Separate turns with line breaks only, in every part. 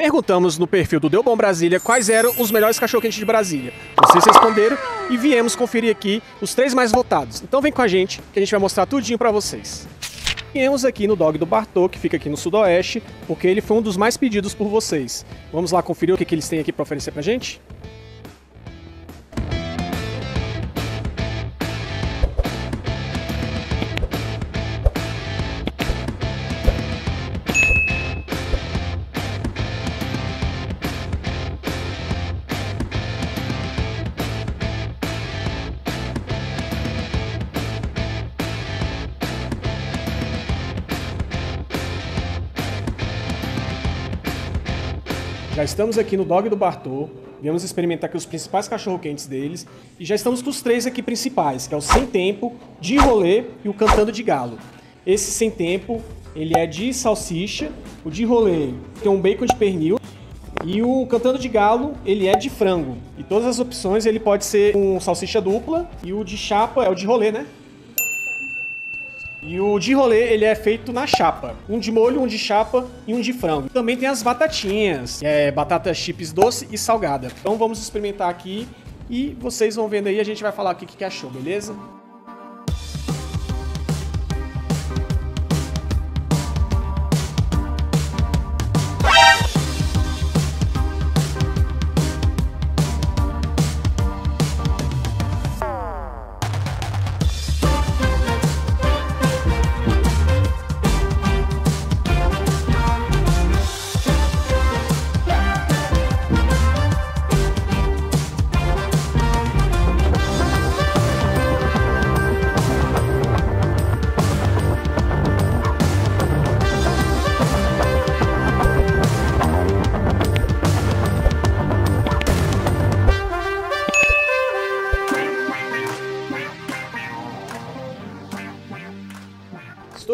Perguntamos no perfil do Deu Bom Brasília quais eram os melhores cachorro-quente de Brasília. Vocês responderam e viemos conferir aqui os três mais votados. Então vem com a gente que a gente vai mostrar tudinho para vocês. Viemos aqui no dog do Bartô, que fica aqui no sudoeste, porque ele foi um dos mais pedidos por vocês. Vamos lá conferir o que, que eles têm aqui para oferecer pra gente? Estamos aqui no Dog do Bartô, viemos experimentar aqui os principais cachorro-quentes deles e já estamos com os três aqui principais, que é o Sem Tempo, de Rolê e o Cantando de Galo. Esse Sem Tempo, ele é de salsicha, o de Rolê tem um bacon de pernil e o Cantando de Galo, ele é de frango. E todas as opções ele pode ser com salsicha dupla e o de chapa é o de rolê, né? E o de rolê, ele é feito na chapa. Um de molho, um de chapa e um de frango. Também tem as batatinhas, é batata chips doce e salgada. Então vamos experimentar aqui e vocês vão vendo aí, a gente vai falar o que, que achou, beleza?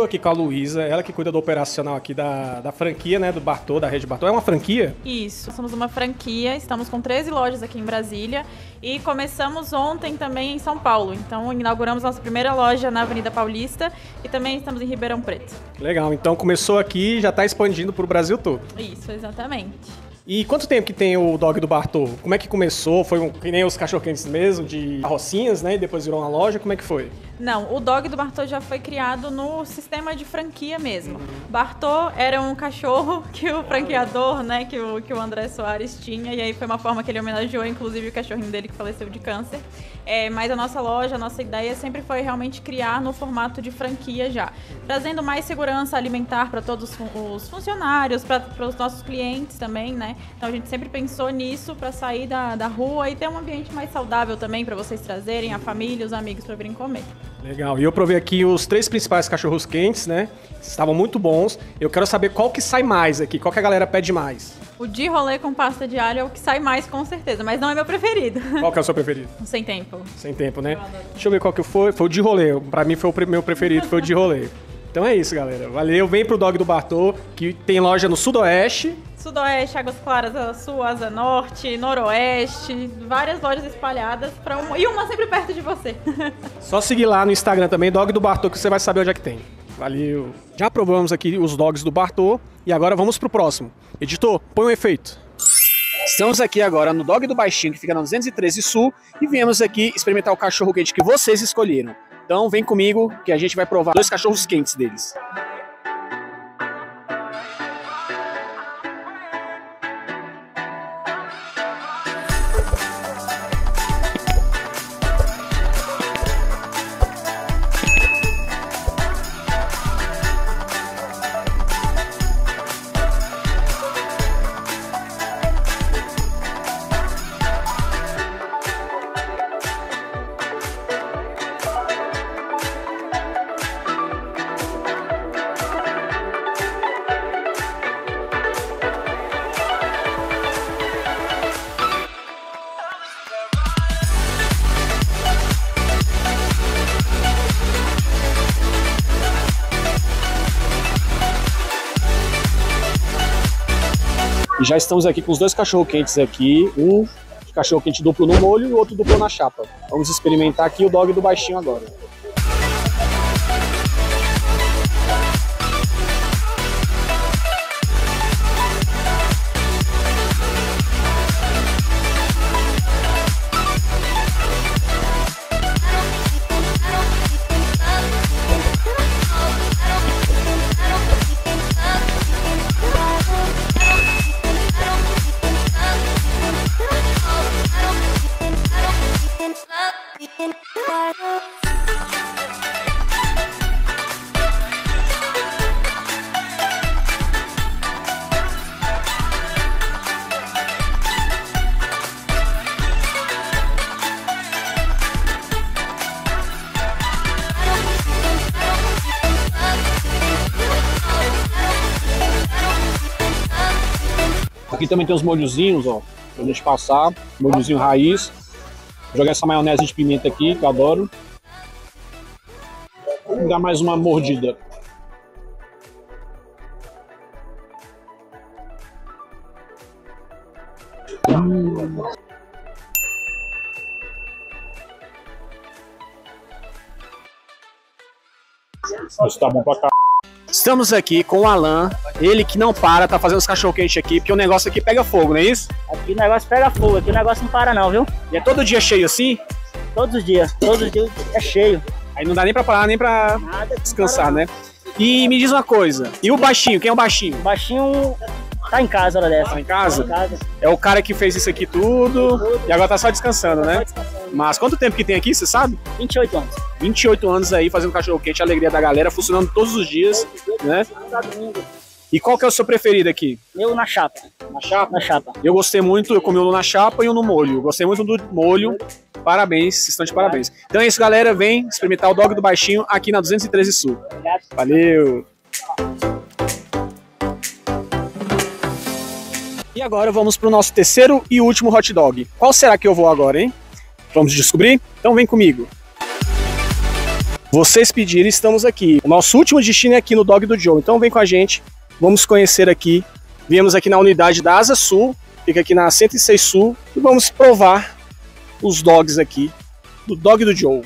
Aqui com a Luísa, ela que cuida do operacional aqui da, da franquia, né, do Bartô, da rede Bartô. É uma franquia?
Isso, somos uma franquia, estamos com 13 lojas aqui em Brasília e começamos ontem também em São Paulo. Então inauguramos nossa primeira loja na Avenida Paulista e também estamos em Ribeirão Preto.
Legal, então começou aqui e já está expandindo para o Brasil todo.
Isso, exatamente.
E quanto tempo que tem o dog do Bartô? Como é que começou? Foi um, que nem os cachorro-quentes mesmo, de carrocinhas, né? E depois virou uma loja? Como é que foi?
Não, o dog do Bartô já foi criado no sistema de franquia mesmo. Bartô era um cachorro que o franqueador, né, que o, que o André Soares tinha, e aí foi uma forma que ele homenageou, inclusive, o cachorrinho dele que faleceu de câncer. É, mas a nossa loja, a nossa ideia sempre foi realmente criar no formato de franquia já, trazendo mais segurança alimentar para todos os funcionários, para os nossos clientes também, né? Então a gente sempre pensou nisso para sair da, da rua e ter um ambiente mais saudável também para vocês trazerem a família, os amigos para virem comer.
Legal. E eu provei aqui os três principais cachorros quentes, né? Estavam muito bons. Eu quero saber qual que sai mais aqui, qual que a galera pede mais.
O de rolê com pasta de alho é o que sai mais com certeza, mas não é meu preferido.
Qual que é o seu preferido?
Sem tempo.
Sem tempo, né? Deixa eu ver qual que foi. Foi o de rolê. Pra mim foi o meu preferido, foi o de rolê. Então é isso, galera. Valeu. Vem pro Dog do Bartô, que tem loja no Sudoeste.
Sudoeste, Águas Claras, Asa Sul, Asa Norte, Noroeste, várias lojas espalhadas para uma, e uma sempre perto de você.
Só seguir lá no Instagram também, Dog do Bartô, que você vai saber onde é que tem. Valeu. Já provamos aqui os dogs do Bartô e agora vamos pro próximo. Editor, põe um efeito. Estamos aqui agora no Dog do Baixinho, que fica na 213 Sul, e viemos aqui experimentar o cachorro quente que vocês escolheram. Então vem comigo que a gente vai provar dois cachorros quentes deles. E já estamos aqui com os dois cachorro-quentes aqui, um cachorro-quente duplo no molho e o outro duplo na chapa. Vamos experimentar aqui o dog do baixinho agora. Aqui também tem os molhozinhos, ó, pra gente passar. Molhozinho raiz. Vou jogar essa maionese de pimenta aqui, que eu adoro. Vou dar mais uma mordida. Hum. Isso tá bom pra cá. Estamos aqui com o Alan, ele que não para, tá fazendo os cachorro quente aqui, porque o negócio aqui pega fogo, não é isso?
Aqui o negócio pega fogo, aqui o negócio não para não, viu?
E é todo dia cheio assim?
Todos os dias, todos os dias é cheio.
Aí não dá nem pra parar, nem pra Nada, descansar, né? E me diz uma coisa, e o baixinho, quem é o baixinho? O
baixinho Tá em casa hora dessa.
Tá em casa? Tá em casa. É o cara que fez isso aqui tudo, tudo. e agora tá só descansando, tá né? Só descansando. Mas quanto tempo que tem aqui, você sabe?
28 anos.
28 anos aí fazendo cachorro quente, a alegria da galera, funcionando todos os dias, né? E qual que é o seu preferido aqui?
Eu na chapa.
Na chapa?
Na chapa.
Eu gostei muito, eu comi um na chapa e um no molho. Eu gostei muito do molho. Parabéns, estão de parabéns. Então é isso, galera. Vem experimentar o dog do baixinho aqui na 213 Sul. Obrigado. Valeu! E agora vamos para o nosso terceiro e último hot dog. Qual será que eu vou agora, hein? Vamos descobrir? Então vem comigo. Vocês pediram, estamos aqui. O nosso último destino é aqui no Dog do Joe. Então vem com a gente, vamos conhecer aqui. Viemos aqui na unidade da Asa Sul, fica aqui na 106 Sul, e vamos provar os dogs aqui do Dog do Joe.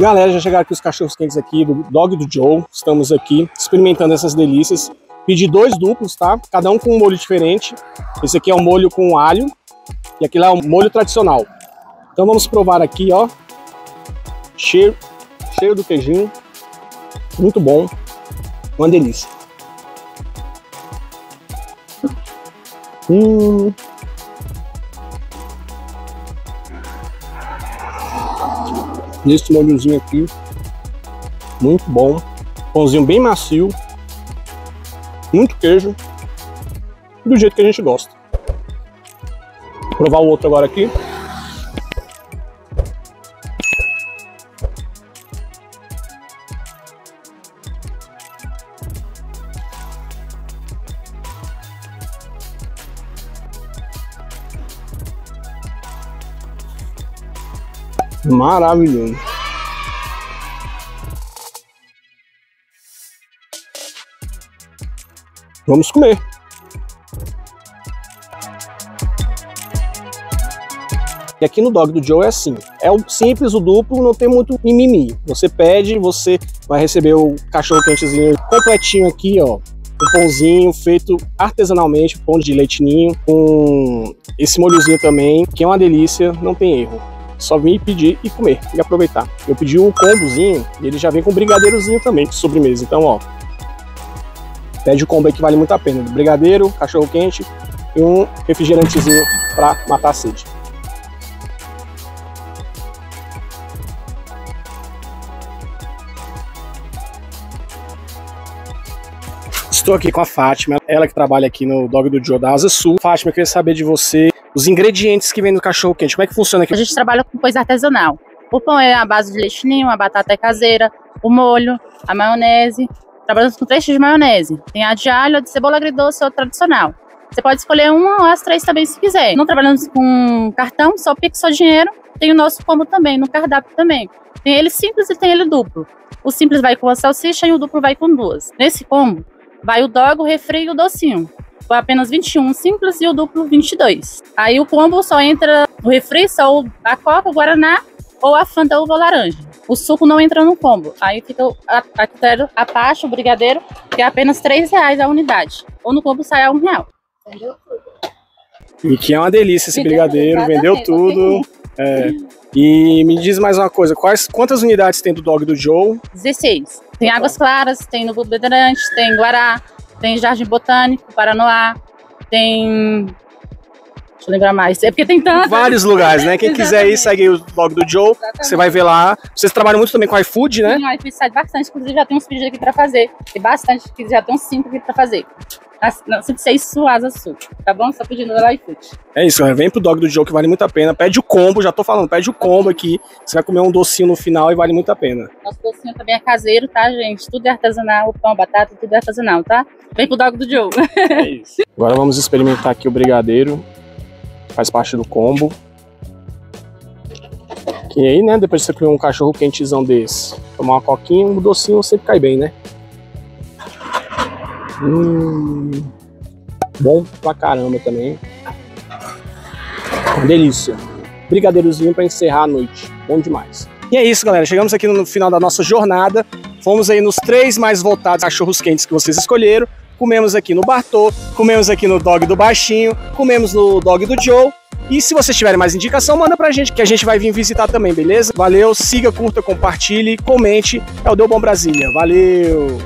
Galera, já chegaram aqui os cachorros quentes aqui do Dog do Joe. Estamos aqui experimentando essas delícias. Pedi dois duplos, tá? Cada um com um molho diferente. Esse aqui é um molho com alho e aquele é um molho tradicional. Então vamos provar aqui, ó. Cheiro, cheiro do queijinho. Muito bom. Uma delícia. Hum, nesse molhozinho aqui. Muito bom. Pãozinho bem macio. Muito queijo. Do jeito que a gente gosta. Vou provar o outro agora aqui. Maravilhoso. Vamos comer. E aqui no dog do Joe é assim, é o simples, o duplo, não tem muito mimimi. Você pede, você vai receber o cachorro quentezinho completinho aqui, ó. Um pãozinho feito artesanalmente, pão de leitinho, com esse molhozinho também, que é uma delícia, não tem erro. Só vir pedir e comer e aproveitar. Eu pedi um combozinho e ele já vem com brigadeirozinho também de sobremesa. Então, ó, pede o combo aí que vale muito a pena. Brigadeiro, cachorro quente e um refrigerantezinho para matar a sede. Estou aqui com a Fátima, ela que trabalha aqui no Dog do Joe da Asa Sul. Fátima, eu queria saber de você os ingredientes que vem no cachorro quente. Como é que funciona aqui?
A gente trabalha com coisa artesanal. O pão é a base de leite ninho, a batata é caseira, o molho, a maionese. Trabalhamos com três tipos de maionese. Tem a de alho, a de cebola agridoce ou tradicional. Você pode escolher uma ou as três também se quiser. Não trabalhamos com cartão, só Pix, só dinheiro. Tem o nosso combo também, no cardápio também. Tem ele simples e tem ele duplo. O simples vai com a salsicha e o duplo vai com duas. Nesse combo, vai o dog, o refri e o docinho. Foi apenas 21 simples e o duplo 22. Aí o combo só entra o refri, só a coca, o guaraná ou a fanta uva laranja. O suco não entra no combo. Aí fica a, a critério a taxa, o brigadeiro, que é apenas 3 reais a unidade. Ou no combo sai a 1 real.
E que é uma delícia esse
Vendeu
brigadeiro,
tudo,
vendeu tudo. É. E me diz mais uma coisa, quais, quantas unidades tem do dog do Joe?
16. Tem Águas Claras, tem no Beberante, tem Guará, tem Jardim Botânico, Paranoá, tem. Deixa eu lembrar mais. É porque tem tanto.
Vários lugares, né? Quem quiser ir,
Exatamente.
segue o dog do Joe, você vai ver lá. Vocês trabalham muito também com iFood, né?
Sim, o iFood sai bastante, inclusive já tem uns pedidos aqui pra fazer. Tem bastante, já tem uns 5 aqui pra fazer. As- Não, 5, 6 suas sul, tá bom? Só pedindo no iFood.
É isso, galera. vem pro dog do Joe que vale muito a pena. Pede o combo, já tô falando, pede o combo aqui. Você vai comer um docinho no final e vale muito a pena.
Nosso docinho também é caseiro, tá, gente? Tudo é artesanal, o pão, batata, tudo é artesanal, tá? Vem pro dog do Joe.
É isso. Agora vamos experimentar aqui o brigadeiro. Faz parte do combo. E aí, né, depois de você comer um cachorro quentezão desse, tomar uma coquinha, um docinho sempre cai bem, né? Hum, bom pra caramba também. Uma delícia. Brigadeirozinho pra encerrar a noite. Bom demais. E é isso, galera. Chegamos aqui no final da nossa jornada. Fomos aí nos três mais votados cachorros quentes que vocês escolheram. Comemos aqui no Bartô, comemos aqui no Dog do Baixinho, comemos no Dog do Joe. E se vocês tiverem mais indicação, manda pra gente, que a gente vai vir visitar também, beleza? Valeu, siga, curta, compartilhe, comente. É o Deu Bom Brasília. Valeu!